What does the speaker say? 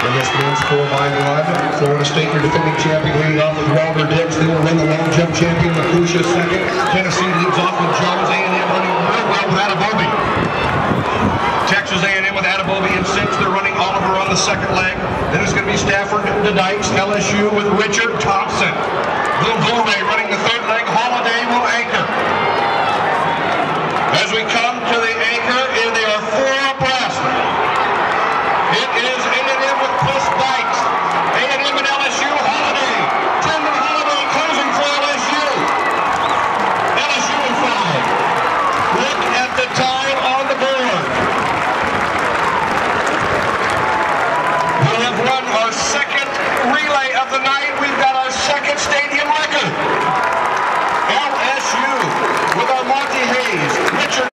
And this by one. Florida State, your defending champion, leading off with Walter Dix. They will win the long jump champion with Lucia second. Tennessee leads off with Jones. A&M running real well with Adabobi. Texas A&M with Adabobi in six. They're running Oliver on the second leg. Then it's going to be Stafford to Dykes. LSU with Richard Thompson. Will Gourmet running the third leg. Holliday will anchor. As we come. The night.